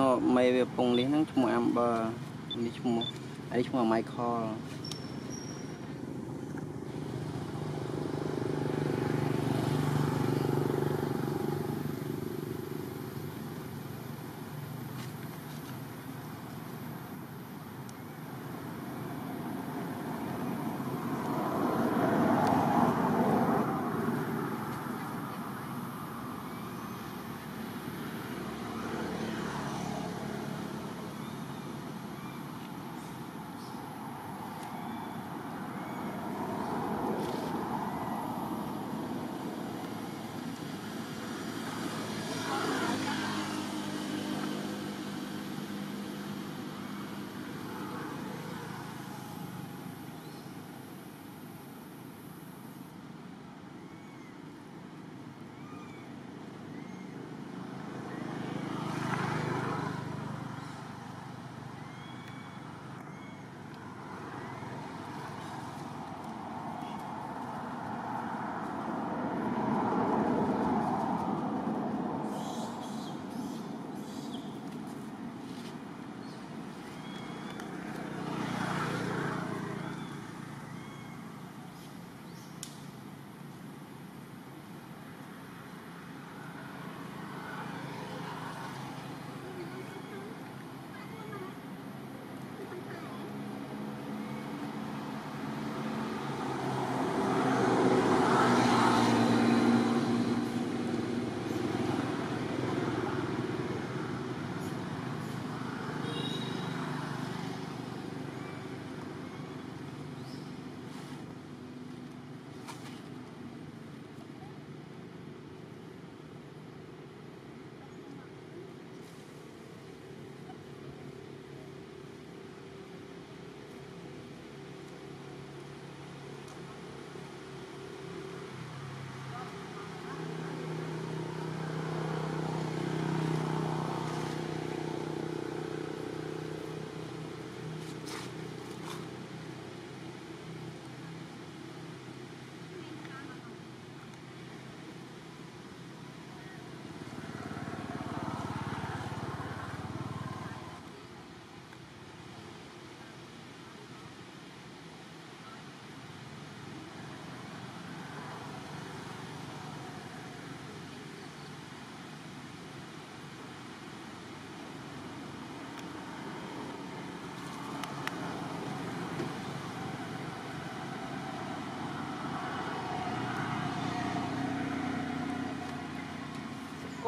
នៅមេវាពងនេះហ្នឹងឈ្មោះ Amber នេះឈ្មោះអានេះឈ្មោះ Michael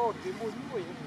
Voltei, morri, morri.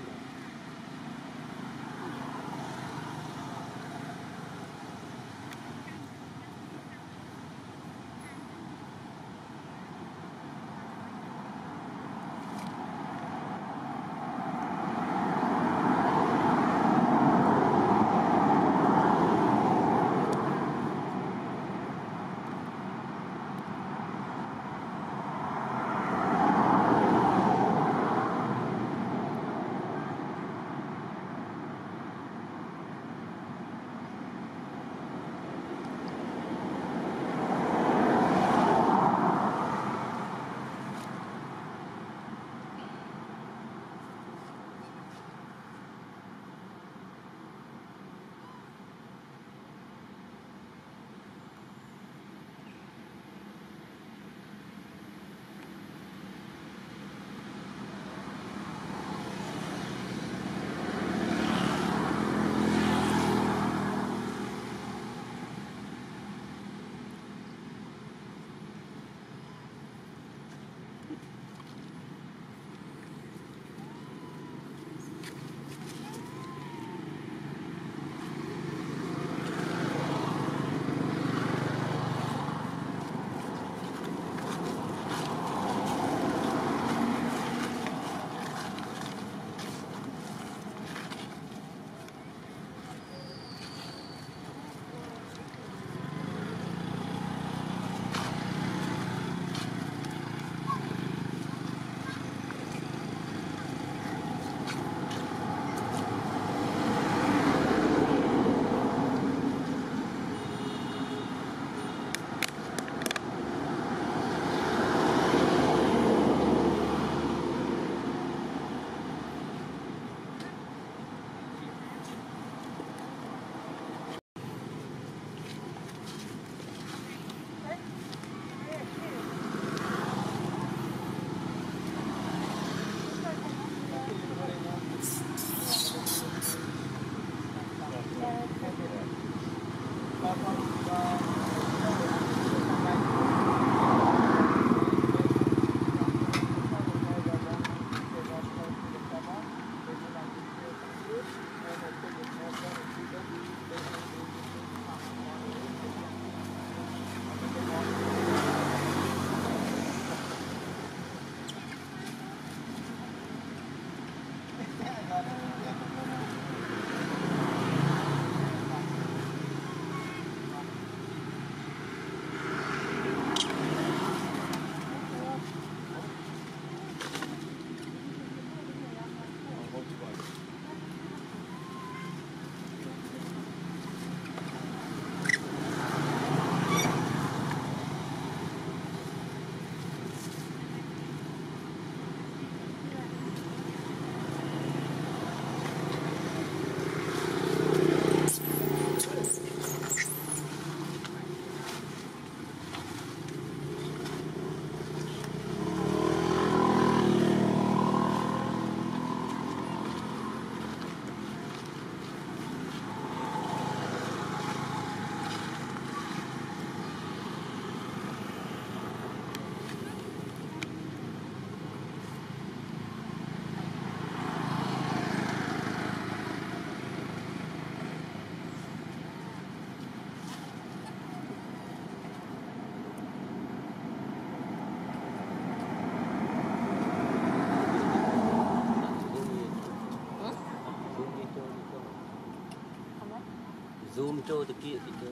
Zoom cho từ kia thì chơi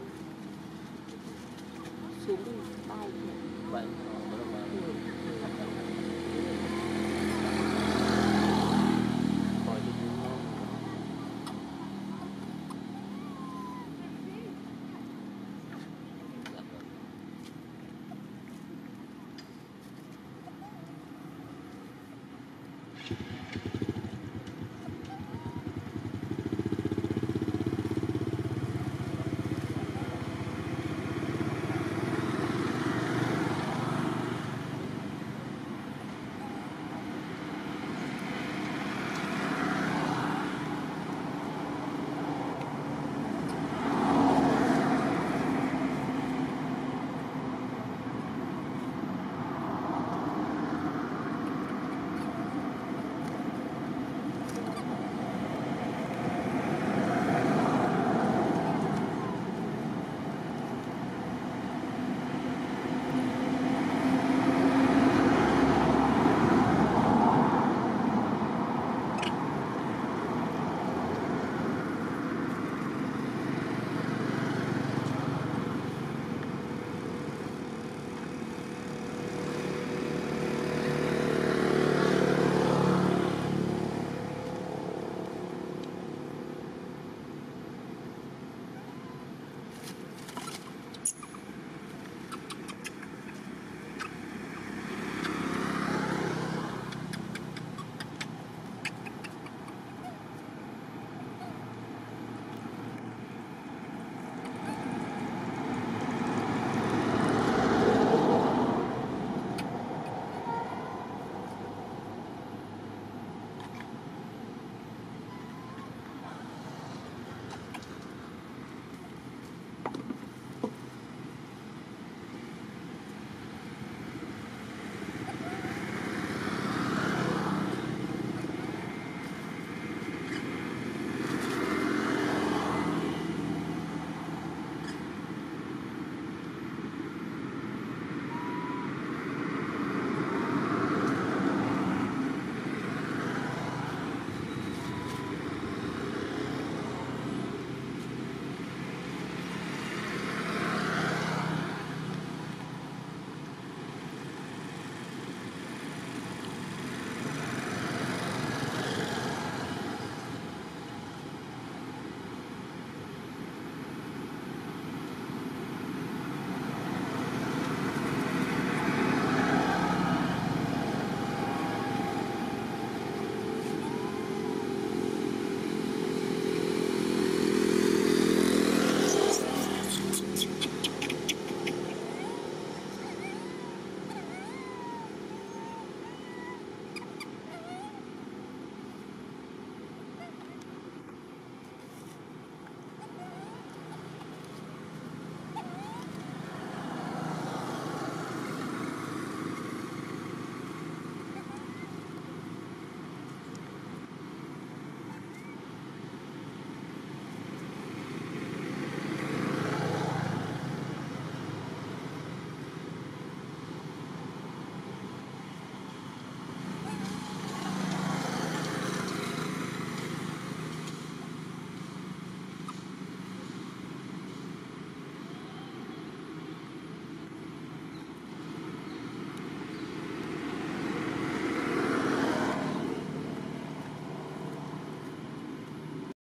xuống đi bay bạn